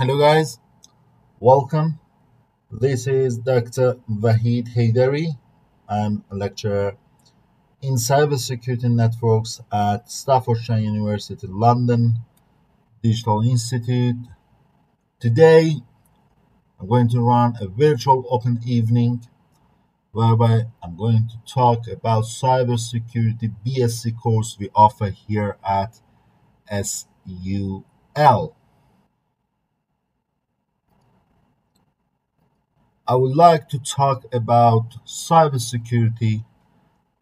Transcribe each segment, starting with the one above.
Hello, guys. Welcome. This is Dr. Vahid Heydari. I'm a lecturer in cybersecurity networks at Staffordshire University, London Digital Institute. Today, I'm going to run a virtual open evening whereby I'm going to talk about cybersecurity BSc course we offer here at SUL. I would like to talk about cybersecurity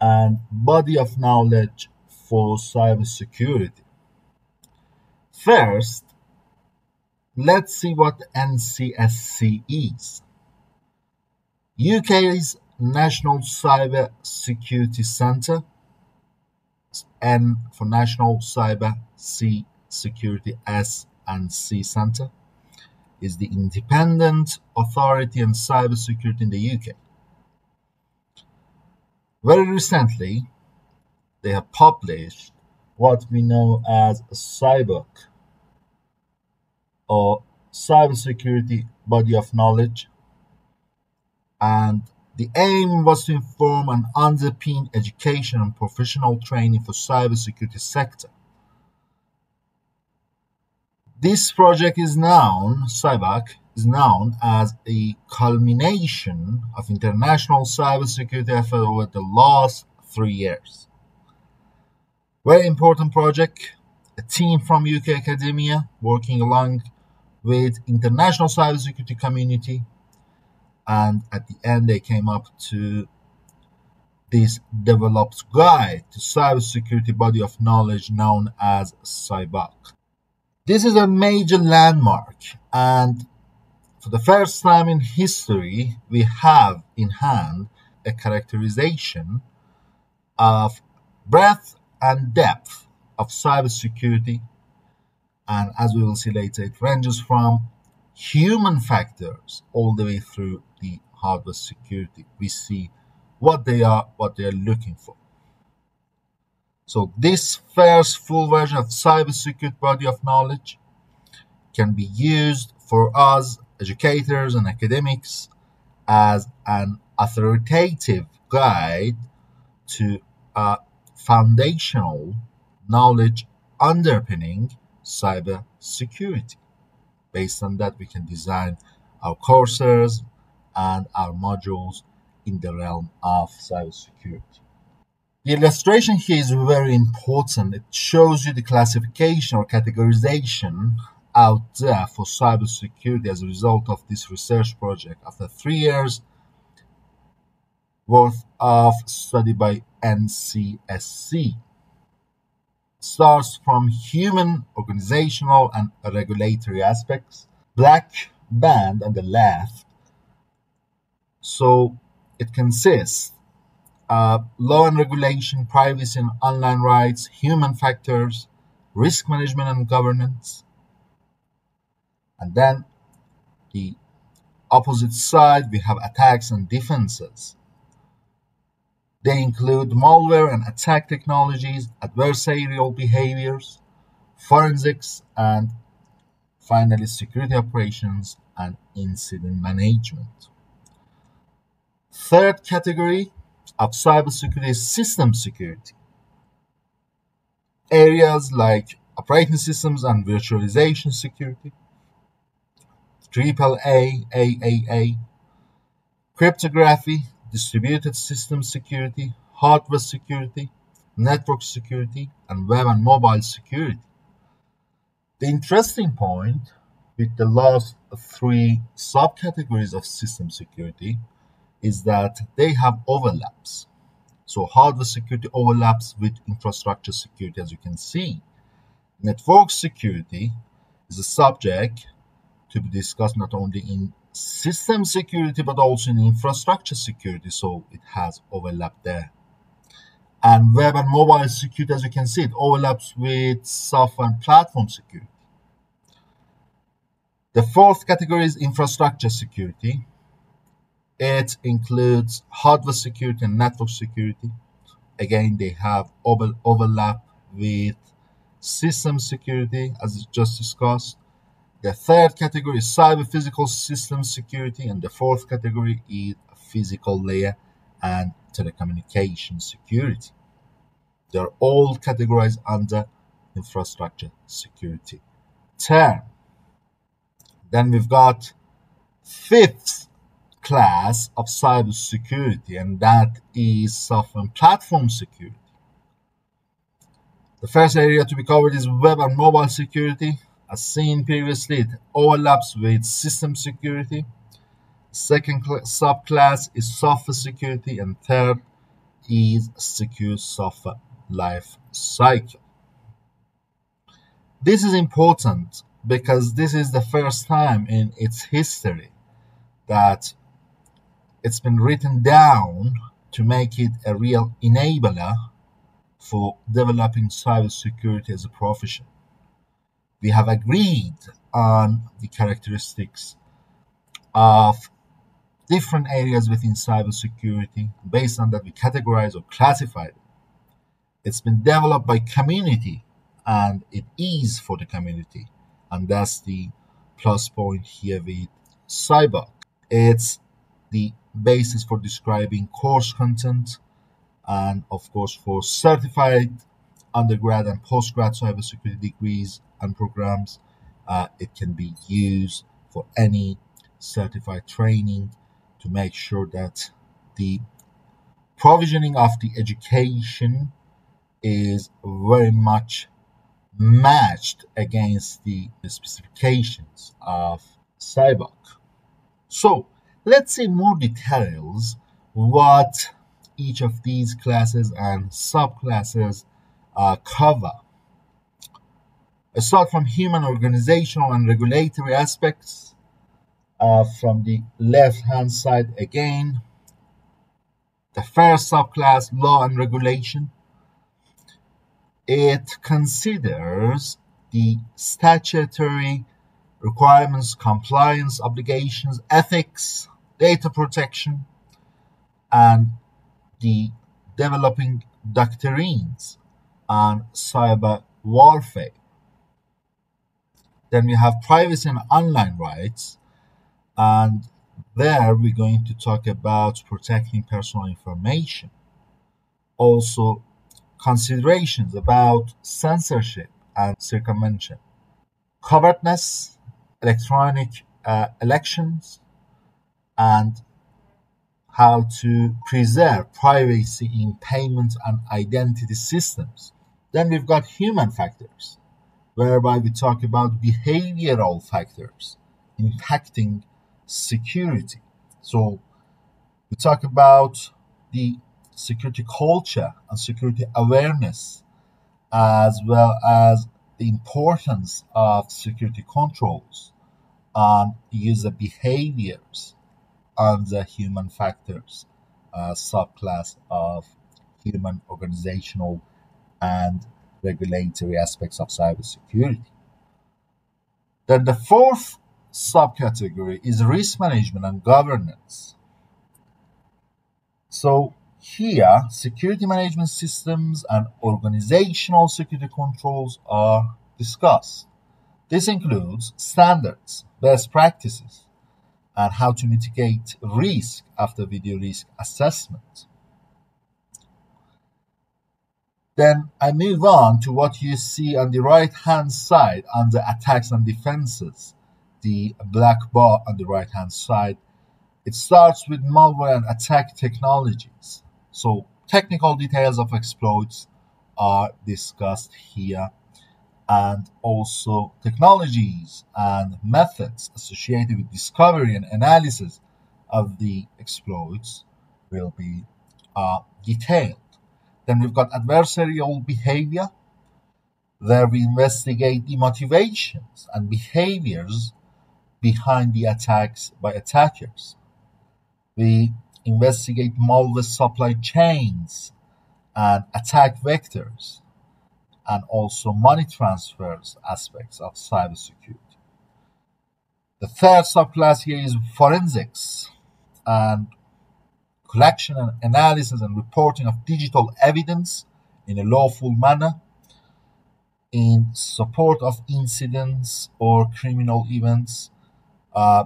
and body of knowledge for cybersecurity. First, let's see what NCSC is. UK's National Cyber Security Centre, N for National Cyber C Security S and C Centre is the independent authority on cybersecurity in the UK. Very recently, they have published what we know as a CyBOK or cybersecurity body of knowledge and the aim was to inform and underpin education and professional training for cybersecurity sector this project is known, CyBOK, is known as a culmination of international cybersecurity effort over the last three years. Very important project, a team from UK academia working along with international cybersecurity community and at the end they came up to this developed guide to cybersecurity body of knowledge known as CyBOK. This is a major landmark, and for the first time in history, we have in hand a characterization of breadth and depth of cybersecurity. And as we will see later, it ranges from human factors all the way through the hardware security. We see what they are, what they are looking for. So this first full version of cybersecurity body of knowledge can be used for us educators and academics as an authoritative guide to a foundational knowledge underpinning cybersecurity. Based on that, we can design our courses and our modules in the realm of cybersecurity. The illustration here is very important. It shows you the classification or categorization out there for cybersecurity as a result of this research project. After three years worth of study by NCSC. Starts from human, organizational, and regulatory aspects. Black band on the left. So it consists uh, law and regulation, privacy and online rights, human factors, risk management and governance. And then the opposite side, we have attacks and defenses. They include malware and attack technologies, adversarial behaviors, forensics, and finally security operations and incident management. Third category of cybersecurity is system security. Areas like operating systems and virtualization security, AAA, AAA, cryptography, distributed system security, hardware security, network security, and web and mobile security. The interesting point with the last three subcategories of system security is that they have overlaps. So hardware security overlaps with infrastructure security, as you can see. Network security is a subject to be discussed not only in system security but also in infrastructure security, so it has overlap there. And web and mobile security, as you can see, it overlaps with software and platform security. The fourth category is infrastructure security. It includes hardware security and network security. Again, they have over, overlap with system security, as just discussed. The third category is cyber physical system security, and the fourth category is physical layer and telecommunication security. They're all categorized under infrastructure security term. Then we've got fifth class of cybersecurity, and that is software and platform security. The first area to be covered is web and mobile security. As seen previously, it overlaps with system security. Second subclass is software security, and third is secure software life cycle. This is important because this is the first time in its history that it's been written down to make it a real enabler for developing cybersecurity as a profession. We have agreed on the characteristics of different areas within cybersecurity. Based on that, we categorize or classify it. It's been developed by community and it is for the community. And that's the plus point here with cyber. It's the basis for describing course content and of course for certified undergrad and postgrad cybersecurity degrees and programs. Uh, it can be used for any certified training to make sure that the provisioning of the education is very much matched against the specifications of CyBOK. So let's see more details what each of these classes and subclasses uh, cover. Aside from human organizational and regulatory aspects, uh, from the left hand side again, the first subclass, law and regulation, it considers the statutory requirements, compliance obligations, ethics, data protection, and the developing doctrines on cyber warfare. Then we have privacy and online rights, and there we're going to talk about protecting personal information. Also, considerations about censorship and circumvention, covertness, electronic uh, elections, and how to preserve privacy in payment and identity systems. Then we've got human factors, whereby we talk about behavioral factors impacting security. So we talk about the security culture and security awareness, as well as the importance of security controls on user behaviors on the human factors uh, subclass of human organizational and regulatory aspects of cybersecurity. Then the fourth subcategory is risk management and governance. So here, security management systems and organizational security controls are discussed. This includes standards, best practices, and how to mitigate risk after video risk assessment. Then I move on to what you see on the right hand side under attacks and defenses, the black bar on the right hand side. It starts with malware and attack technologies. So technical details of exploits are discussed here and also technologies and methods associated with discovery and analysis of the exploits will be uh, detailed. Then we've got adversarial behavior. There we investigate the motivations and behaviors behind the attacks by attackers. We investigate malware supply chains and attack vectors, and also money transfers aspects of cybersecurity. The third subclass here is forensics and collection and analysis and reporting of digital evidence in a lawful manner. in support of incidents or criminal events uh,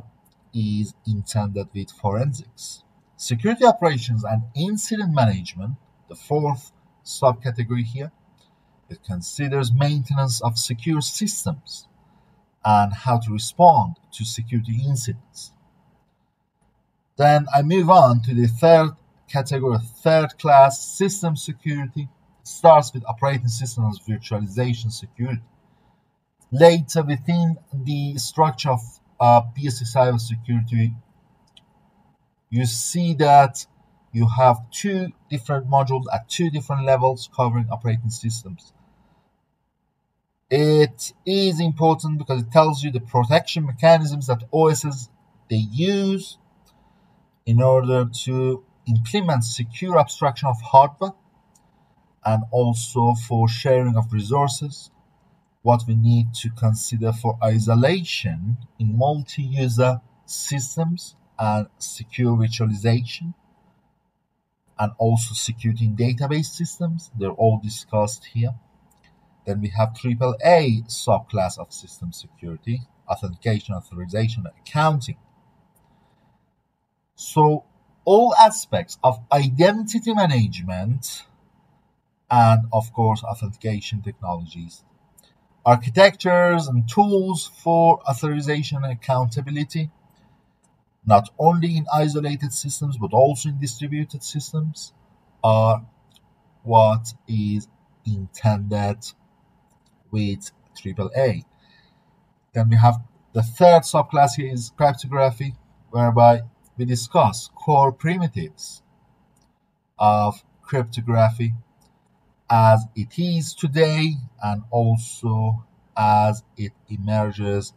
is intended with forensics. Security operations and incident management, the fourth subcategory here, it considers maintenance of secure systems and how to respond to security incidents. Then I move on to the third category, third class system security. It starts with operating systems virtualization security. Later, within the structure of uh, BSc cybersecurity, you see that you have two different modules at two different levels covering operating systems. It is important because it tells you the protection mechanisms that OSs they use in order to implement secure abstraction of hardware and also for sharing of resources what we need to consider for isolation in multi-user systems and secure virtualization and also security in database systems. They're all discussed here then we have AAA subclass of system security, authentication, authorization, accounting. So all aspects of identity management and of course authentication technologies, architectures and tools for authorization and accountability, not only in isolated systems but also in distributed systems, are what is intended with AAA. Then we have the third subclass here is cryptography, whereby we discuss core primitives of cryptography as it is today and also as it emerges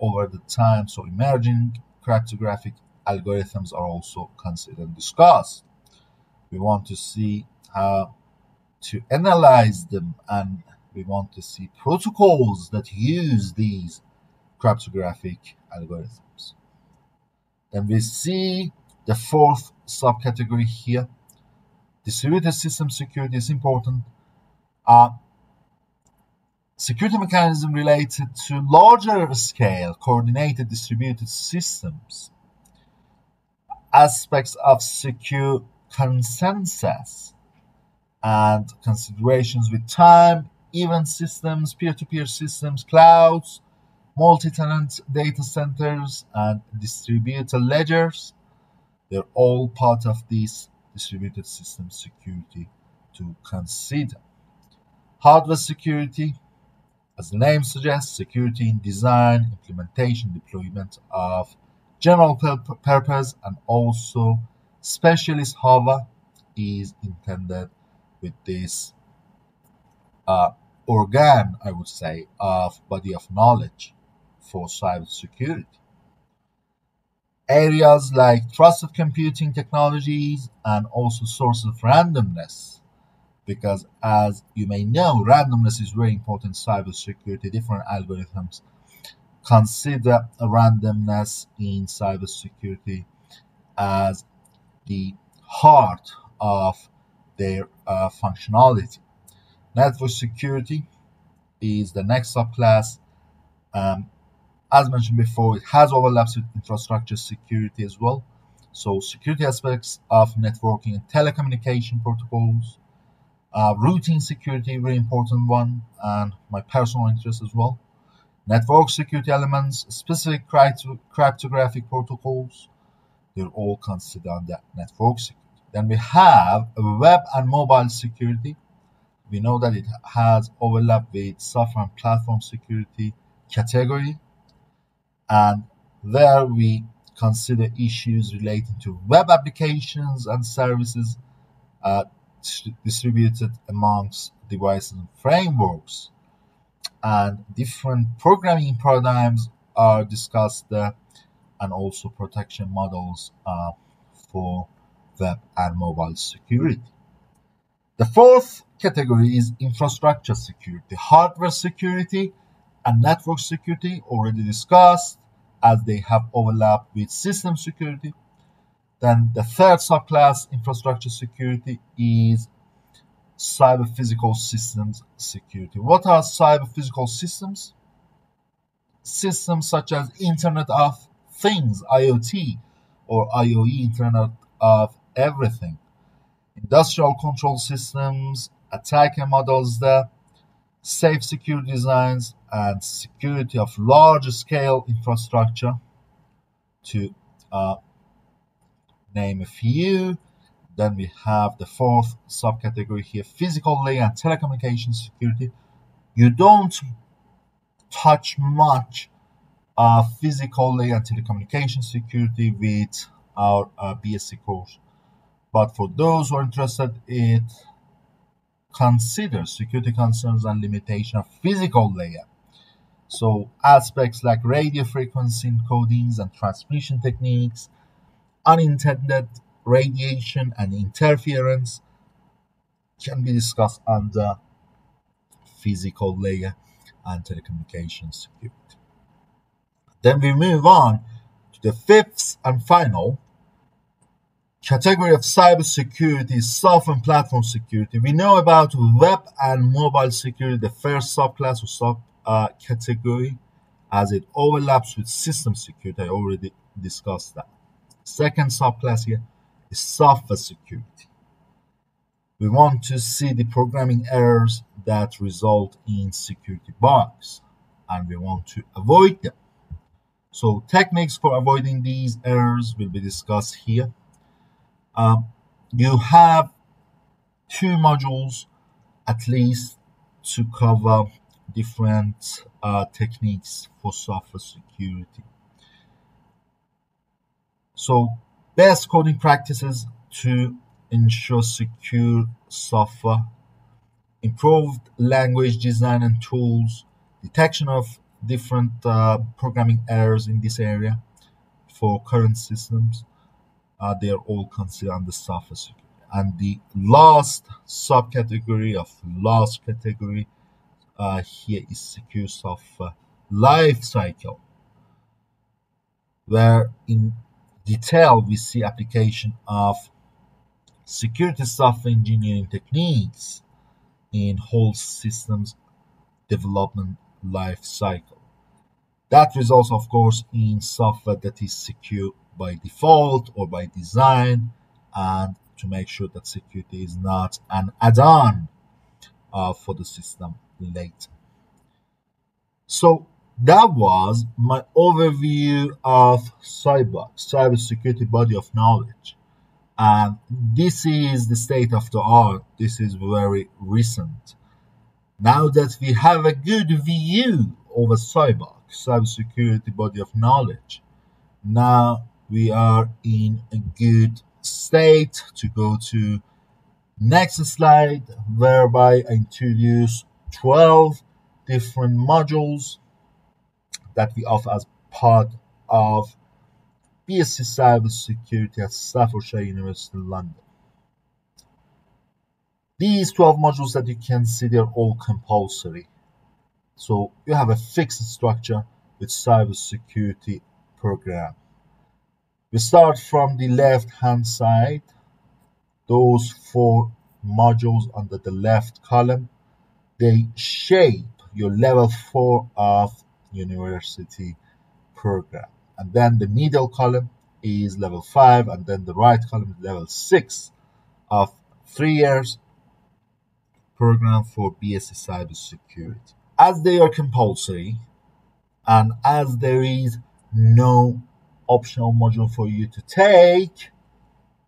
over the time. So emerging cryptographic algorithms are also considered and discussed. We want to see how to analyze them and we want to see protocols that use these cryptographic algorithms. Then we see the fourth subcategory here. Distributed system security is important. Uh, security mechanism related to larger scale coordinated distributed systems. Aspects of secure consensus and considerations with time event systems, peer-to-peer systems, clouds, multi-tenant data centers, and distributed ledgers. They're all part of this distributed system security to consider. Hardware security, as the name suggests, security in design, implementation, deployment of general purpose and also specialist hardware is intended with this uh, organ, I would say, of body of knowledge for cybersecurity. Areas like trusted computing technologies and also sources of randomness, because as you may know, randomness is very important in cybersecurity. Different algorithms consider randomness in cybersecurity as the heart of their uh, functionality. Network security is the next subclass. Um, as mentioned before, it has overlaps with infrastructure security as well. So, security aspects of networking and telecommunication protocols, uh, routing security, very important one, and my personal interest as well. Network security elements, specific crypto- cryptographic protocols, they're all considered under network security. Then we have web and mobile security we know that it has overlap with software and platform security category. And there we consider issues relating to web applications and services uh, distributed amongst devices and frameworks. And different programming paradigms are discussed there, and also protection models uh, for web and mobile security. The fourth category is infrastructure security, hardware security, and network security, already discussed, as they have overlap with system security. Then the third subclass, infrastructure security, is cyber physical systems security. What are cyber physical systems? Systems such as Internet of Things, IoT, or IoE, Internet of Everything, industrial control systems, attacker models, the safe security designs, and security of large scale infrastructure, to uh, name a few. Then we have the fourth subcategory here physical layer and telecommunication security. You don't touch much uh, physical layer and telecommunication security with our uh, BSc course. But for those who are interested, it considers security concerns and limitation of physical layer. So aspects like radio frequency encodings and transmission techniques, unintended radiation and interference can be discussed under physical layer and telecommunications security. Then we move on to the fifth and final category of cybersecurity is software and platform security. We know about web and mobile security, the first subclass or sub uh, category, as it overlaps with system security. I already discussed that. Second subclass here is software security. We want to see the programming errors that result in security bugs, and we want to avoid them. So techniques for avoiding these errors will be discussed here. Um, you have two modules at least to cover different uh, techniques for software security. So best coding practices to ensure secure software, improved language design and tools, detection of different uh, programming errors in this area for current systems. Uh, they are all considered under security. And the last subcategory of last category uh, here is secure software life cycle, where in detail, we see application of security software engineering techniques in whole systems development life cycle. That results, of course, in software that is secure by default or by design, and to make sure that security is not an add-on uh, for the system later. So that was my overview of cyber, cybersecurity body of knowledge. And this is the state of the art. This is very recent. Now that we have a good view a cyber, cybersecurity body of knowledge, now we are in a good state to go to next slide, whereby I introduce 12 different modules that we offer as part of BSc Cybersecurity at Staffordshire University London. These 12 modules that you can see, they're all compulsory. So you have a fixed structure with cybersecurity program. We start from the left hand side. Those four modules under the left column, they shape your level four of university program. And then the middle column is level 5, and then the right column is level 6 of three years program for BSc Cybersecurity. As they are compulsory, and as there is no optional module for you to take,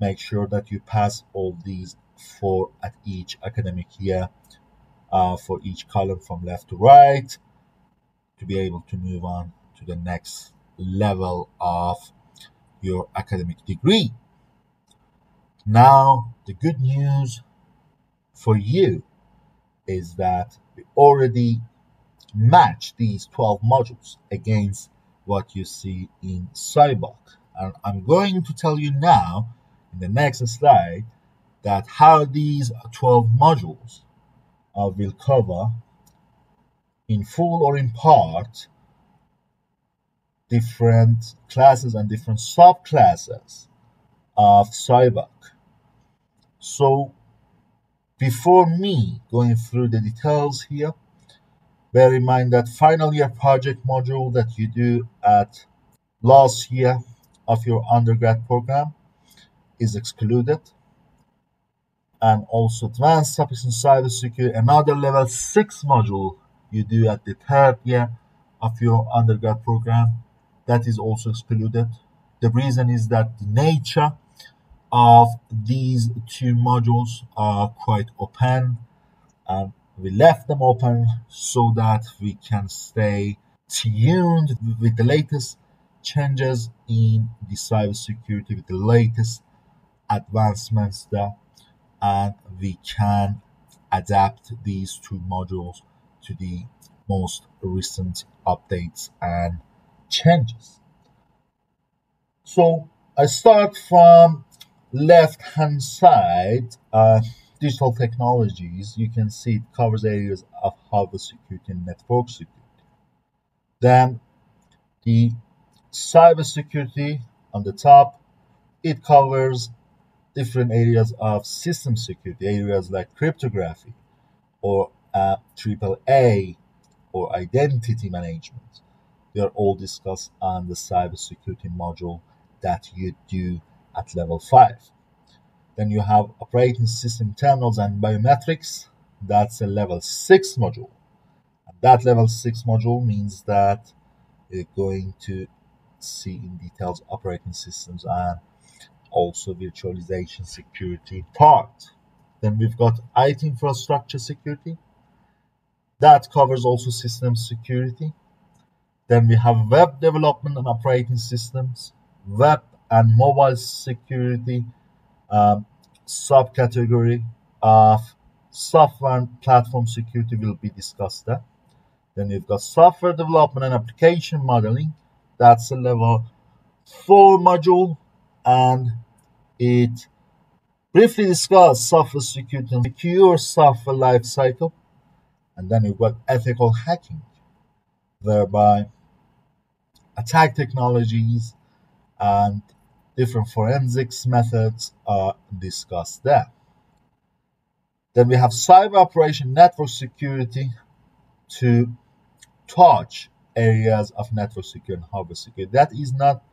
make sure that you pass all these four at each academic year uh, for each column from left to right to be able to move on to the next level of your academic degree. Now, the good news for you is that we already match these 12 modules against what you see in CyBOK. And I'm going to tell you now in the next slide that how these 12 modules uh, will cover in full or in part different classes and different subclasses of CyBOK. So Before me going through the details here, bear in mind that final year project module that you do at last year of your undergrad program is excluded and also advanced topics in cybersecurity, another level six module you do at the third year of your undergrad program, that is also excluded. The reason is that the nature of these two modules are quite open and we left them open so that we can stay tuned with the latest changes in the cybersecurity, with the latest advancements there and we can adapt these two modules to the most recent updates and changes. So I start from left hand side, uh, digital technologies. You can see it covers areas of hardware security and network security. Then the cybersecurity on the top, it covers different areas of system security, areas like cryptography or uh, AAA or identity management. They are all discussed on the cybersecurity module that you do at level 5. Then you have operating system terminals and biometrics. That's a level 6 module. That level 6 module means that you're going to see in details operating systems and also virtualization security part. Then we've got IT infrastructure security. That covers also system security. Then we have web development and operating systems, web and mobile security um, subcategory of software platform security will be discussed there. Then you've got software development and application modeling. That's a level four module and it briefly discusses software security and secure software lifecycle. And then you've got ethical hacking, whereby attack technologies and different forensics methods uh, are discussed there. Then we have cyber operation network security to touch areas of network security and hardware security. That is not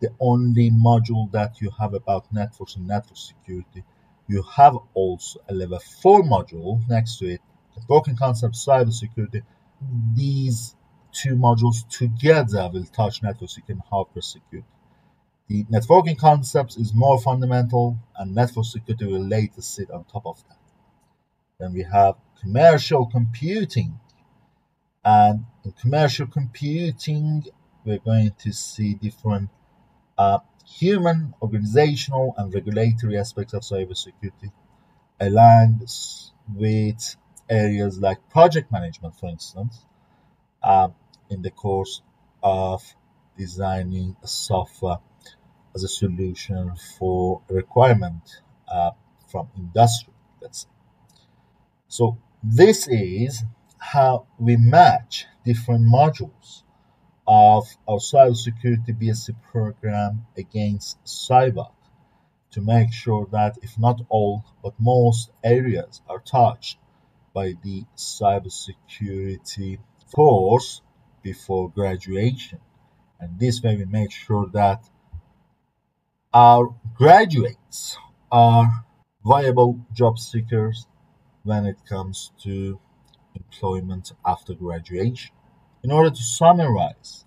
the only module that you have about networks and network security. You have also a level 4 module next to it, networking concept, cyber security. These two modules together will touch network security and hardware security. The networking concepts is more fundamental, and network security will later sit on top of that. Then we have commercial computing. And in commercial computing, we're going to see different uh, human, organizational, and regulatory aspects of cybersecurity aligned with areas like project management, for instance, uh, in the course of designing software as a solution for requirement uh, from industry, let's say. So this is how we match different modules of our cybersecurity BSc program against cyber to make sure that if not all but most areas are touched by the cybersecurity course before graduation and this way we make sure that our graduates are viable job seekers when it comes to employment after graduation in order to summarize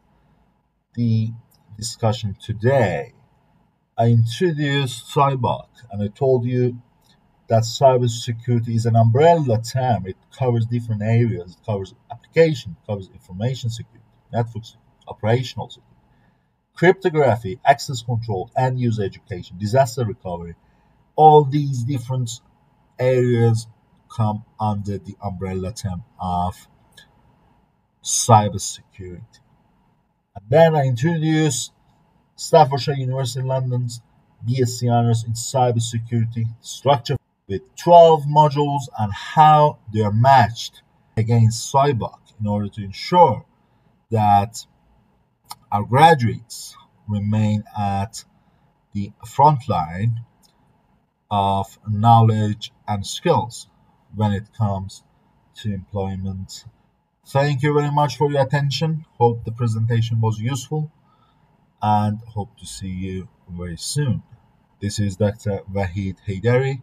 the discussion today, I introduced CyBOK and I told you that cybersecurity is an umbrella term. It covers different areas. It covers application, it covers information security, network security, operational security, cryptography, access control, end user education, disaster recovery. All these different areas come under the umbrella term of cybersecurity. And then I introduced Staffordshire University in London's BSc Honours in Cybersecurity structure with 12 modules and how they are matched against CyBOK in order to ensure that our graduates remain at the front line of knowledge and skills when it comes to employment. Thank you very much for your attention. Hope the presentation was useful and hope to see you very soon. This is Dr. Vahid Heydari